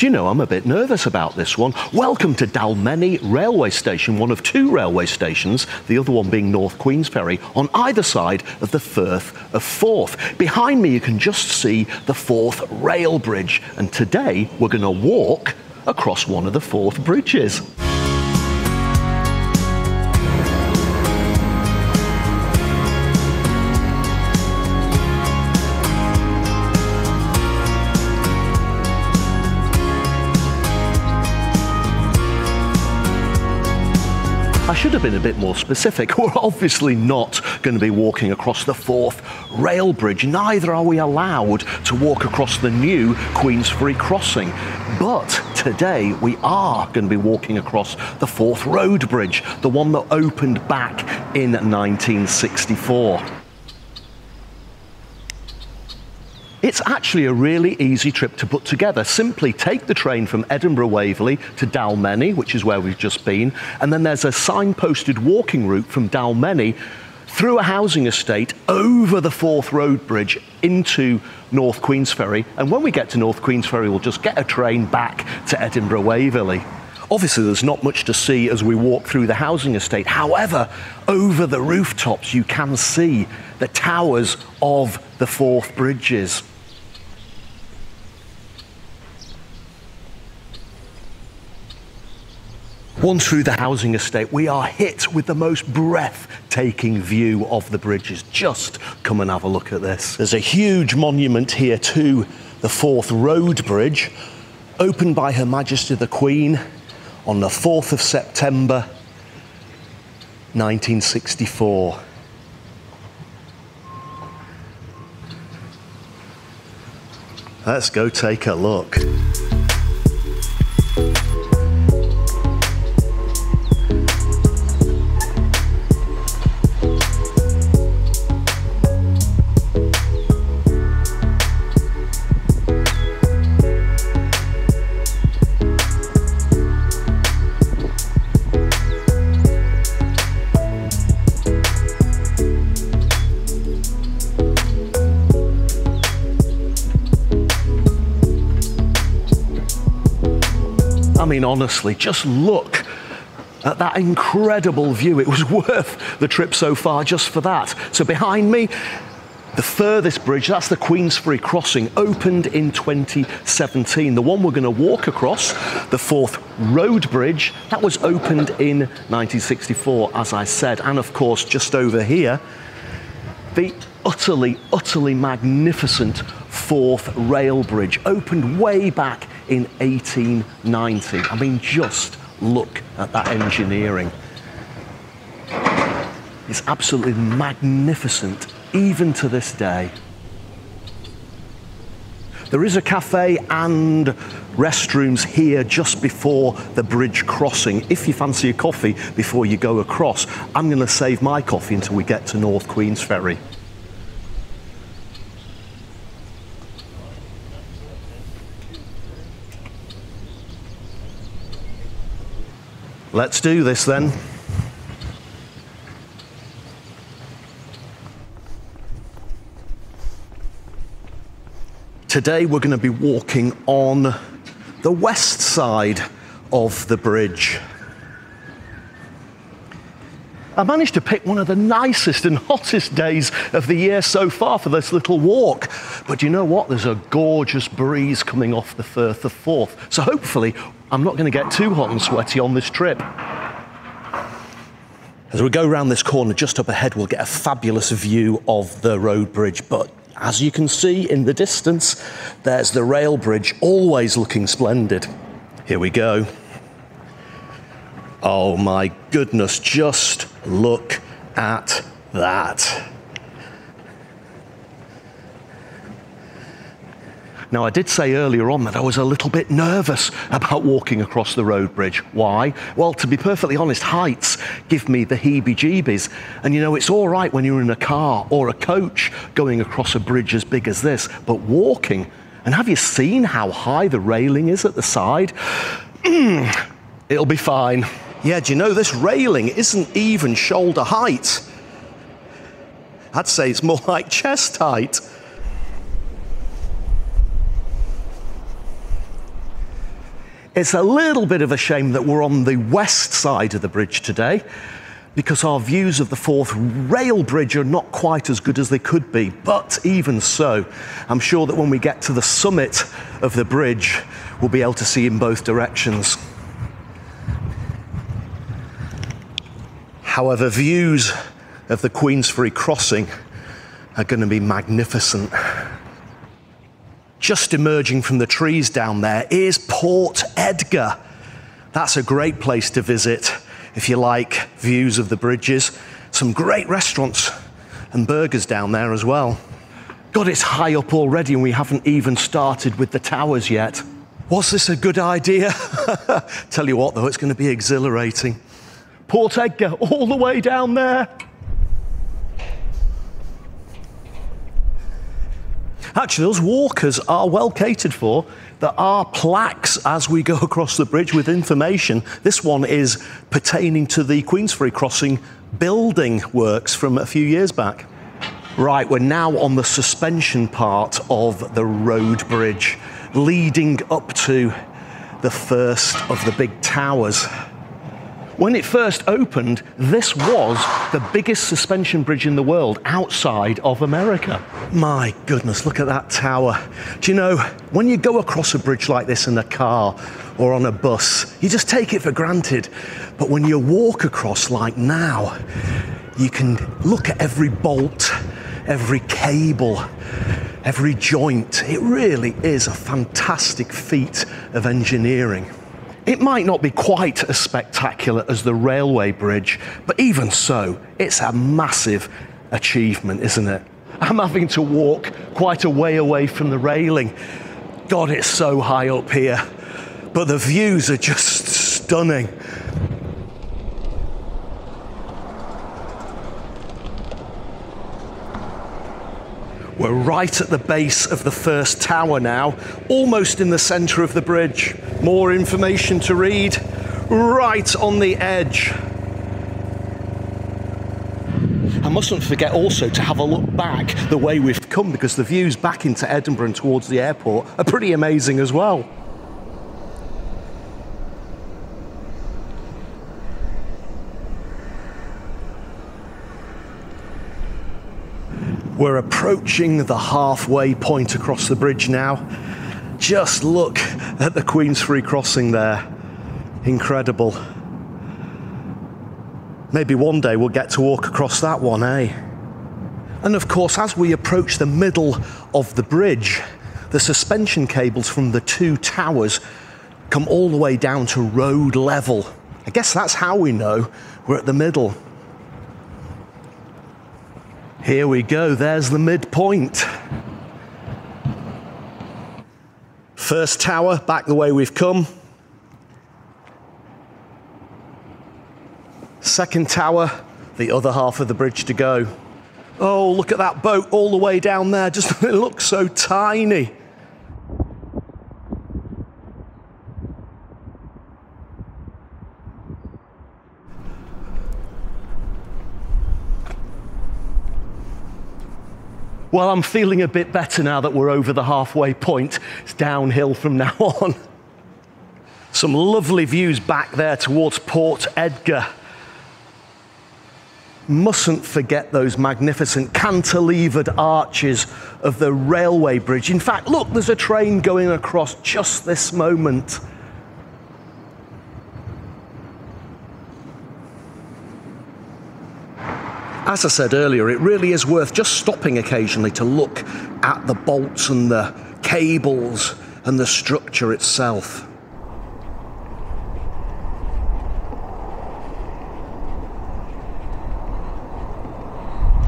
Do you know, I'm a bit nervous about this one. Welcome to Dalmeny Railway Station, one of two railway stations, the other one being North Queensferry, on either side of the Firth of Forth. Behind me, you can just see the Forth Rail Bridge, and today we're going to walk across one of the Forth bridges. I should have been a bit more specific. We're obviously not going to be walking across the Forth rail bridge, neither are we allowed to walk across the new Queensferry crossing. But today we are going to be walking across the Forth Road Bridge, the one that opened back in 1964. It's actually a really easy trip to put together. Simply take the train from Edinburgh Waverley to Dalmeny, which is where we've just been, and then there's a signposted walking route from Dalmeny through a housing estate over the Forth Road Bridge into North Queensferry. And when we get to North Queensferry, we'll just get a train back to Edinburgh Waverley. Obviously, there's not much to see as we walk through the housing estate. However, over the rooftops, you can see the towers of the Forth Bridges. Once through the housing estate, we are hit with the most breathtaking view of the bridges. Just come and have a look at this. There's a huge monument here to the Forth Road Bridge, opened by Her Majesty the Queen on the 4th of September 1964. Let's go take a look. I mean, honestly, just look at that incredible view. It was worth the trip so far just for that. So behind me, the furthest bridge, that's the Queensferry crossing, opened in 2017. The one we're going to walk across, the Forth Road Bridge, that was opened in 1964, as I said. And of course, just over here, the utterly, utterly magnificent Forth Rail Bridge, opened way back in 1890. I mean, just look at that engineering. It's absolutely magnificent, even to this day. There is a cafe and restrooms here just before the bridge crossing. If you fancy a coffee before you go across, I'm going to save my coffee until we get to North Queensferry. Let's do this then. Today we're going to be walking on the west side of the bridge. I managed to pick one of the nicest and hottest days of the year so far for this little walk. But you know what? There's a gorgeous breeze coming off the Firth of Forth. So hopefully, I'm not going to get too hot and sweaty on this trip. As we go around this corner just up ahead, we'll get a fabulous view of the road bridge. But as you can see in the distance, there's the rail bridge, always looking splendid. Here we go. Oh my goodness, just look at that. Now, I did say earlier on that I was a little bit nervous about walking across the road bridge. Why? Well, to be perfectly honest, heights give me the heebie jeebies. And you know, it's all right when you're in a car or a coach going across a bridge as big as this, but walking, and have you seen how high the railing is at the side? It'll be fine. Yeah, do you know this railing isn't even shoulder height? I'd say it's more like chest height. It's a little bit of a shame that we're on the west side of the bridge today because our views of the Forth rail bridge are not quite as good as they could be. But even so, I'm sure that when we get to the summit of the bridge, we'll be able to see in both directions. However, views of the Queensferry crossing are going to be magnificent. Just emerging from the trees down there is Port Edgar. That's a great place to visit if you like views of the bridges. Some great restaurants and burgers down there as well. God, it's high up already, and we haven't even started with the towers yet. Was this a good idea? Tell you what, though, it's going to be exhilarating. Port Edgar, all the way down there. Actually, those walkers are well catered for. There are plaques as we go across the bridge with information. This one is pertaining to the Queensferry Crossing building works from a few years back. Right, we're now on the suspension part of the road bridge, leading up to the first of the big towers. When it first opened, this was the biggest suspension bridge in the world outside of America. My goodness, look at that tower. Do you know, when you go across a bridge like this in a car or on a bus, you just take it for granted. But when you walk across like now, you can look at every bolt, every cable, every joint. It really is a fantastic feat of engineering. It might not be quite as spectacular as the railway bridge, but even so, it's a massive achievement, isn't it? I'm having to walk quite a way away from the railing. God, it's so high up here, but the views are just stunning. We're right at the base of the first tower now, almost in the centre of the bridge. More information to read, right on the edge. I mustn't forget also to have a look back the way we've come because the views back into Edinburgh and towards the airport are pretty amazing as well. We're approaching the halfway point across the bridge now. Just look at the Queensferry crossing there. Incredible. Maybe one day we'll get to walk across that one, eh? And of course, as we approach the middle of the bridge, the suspension cables from the two towers come all the way down to road level. I guess that's how we know we're at the middle. Here we go, there's the midpoint. First tower, back the way we've come. Second tower, the other half of the bridge to go. Oh, look at that boat all the way down there. Just it looks so tiny. Well, I'm feeling a bit better now that we're over the halfway point. It's downhill from now on. Some lovely views back there towards Port Edgar. Mustn't forget those magnificent cantilevered arches of the railway bridge. In fact, look, there's a train going across just this moment. As I said earlier, it really is worth just stopping occasionally to look at the bolts and the cables and the structure itself.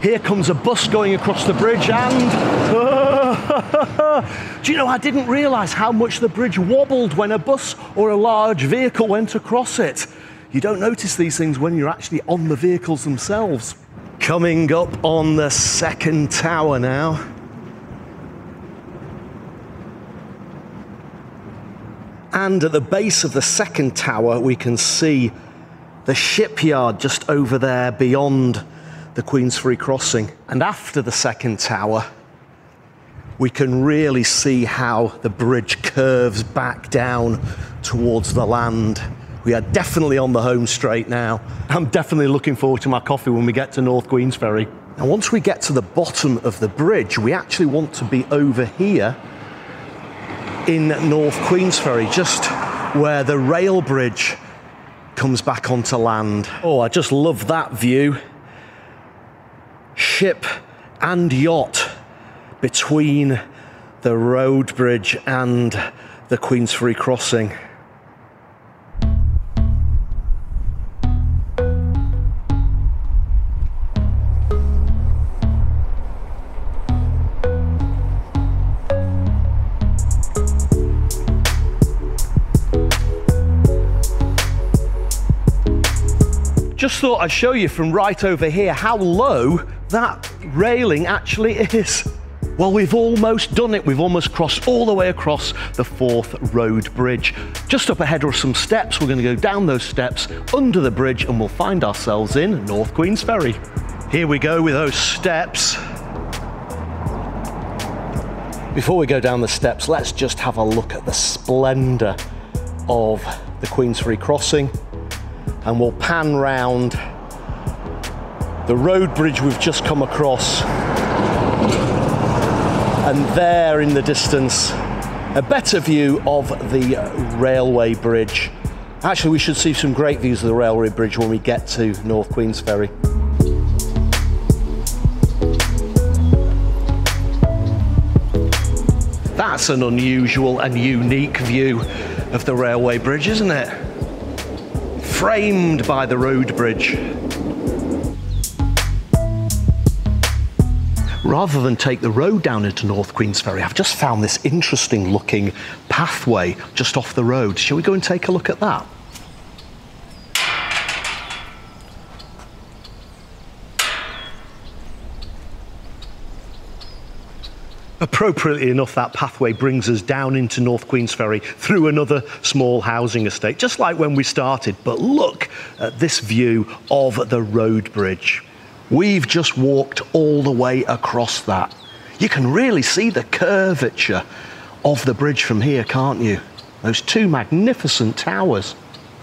Here comes a bus going across the bridge, and do you know, I didn't realize how much the bridge wobbled when a bus or a large vehicle went across it. You don't notice these things when you're actually on the vehicles themselves. Coming up on the second tower now. And at the base of the second tower, we can see the shipyard just over there beyond the Queensferry crossing. And after the second tower, we can really see how the bridge curves back down towards the land. We are definitely on the home straight now. I'm definitely looking forward to my coffee when we get to North Queensferry. Now, once we get to the bottom of the bridge, we actually want to be over here in North Queensferry, just where the rail bridge comes back onto land. Oh, I just love that view. Ship and yacht between the road bridge and the Queensferry crossing. Just thought I'd show you from right over here how low that railing actually is. Well, we've almost done it. We've almost crossed all the way across the Forth Road Bridge. Just up ahead are some steps. We're going to go down those steps under the bridge and we'll find ourselves in North Queensferry. Here we go with those steps. Before we go down the steps, let's just have a look at the splendour of the Queensferry crossing and we'll pan round the road bridge we've just come across. And there in the distance, a better view of the railway bridge. Actually, we should see some great views of the railway bridge when we get to North Queensferry. That's an unusual and unique view of the railway bridge, isn't it? Framed by the road bridge. Rather than take the road down into North Queensferry, I've just found this interesting looking pathway just off the road. Shall we go and take a look at that? Appropriately enough, that pathway brings us down into North Queensferry through another small housing estate, just like when we started. But look at this view of the road bridge. We've just walked all the way across that. You can really see the curvature of the bridge from here, can't you? Those two magnificent towers.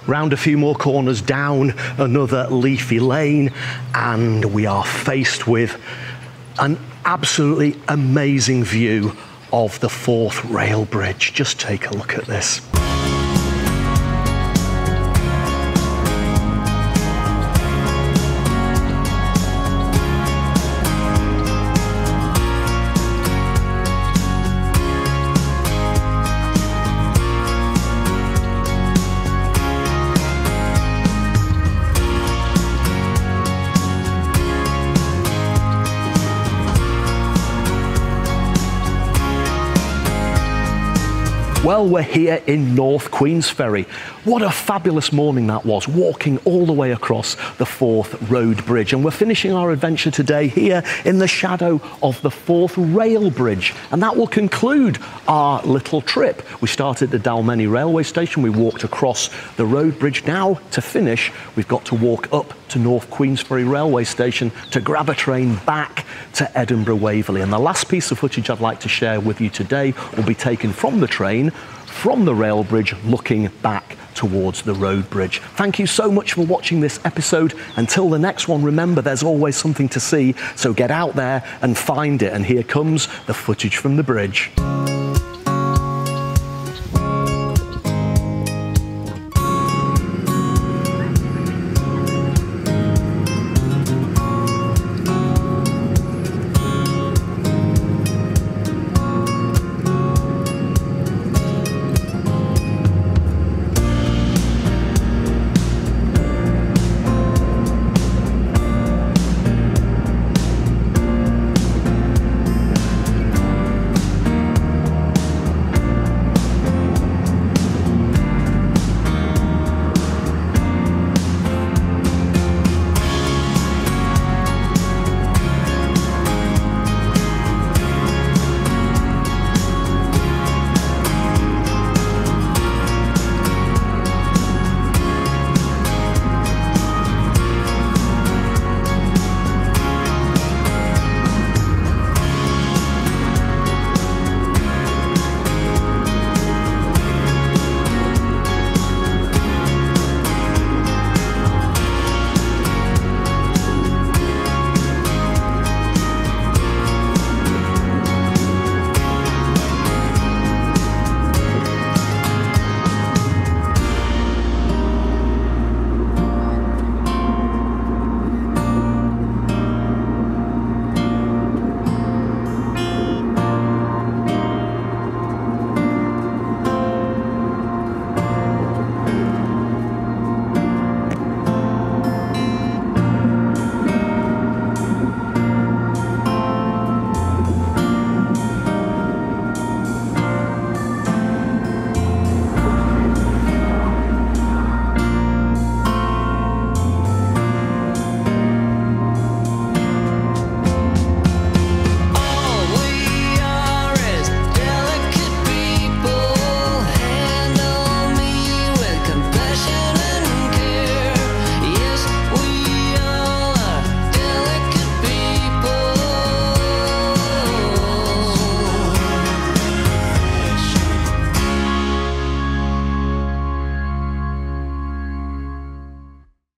Round a few more corners down another leafy lane, and we are faced with an absolutely amazing view of the Forth rail bridge. Just take a look at this. Well, we're here in North Queensferry. What a fabulous morning that was, walking all the way across the Forth Road Bridge. And we're finishing our adventure today here in the shadow of the Forth Rail Bridge. And that will conclude our little trip. We started at the Dalmeny Railway Station, we walked across the road bridge. Now, to finish, we've got to walk up to North Queensferry Railway Station to grab a train back to Edinburgh Waverley. And the last piece of footage I'd like to share with you today will be taken from the train from the rail bridge looking back towards the road bridge. Thank you so much for watching this episode. Until the next one, remember there's always something to see, so get out there and find it. And here comes the footage from the bridge.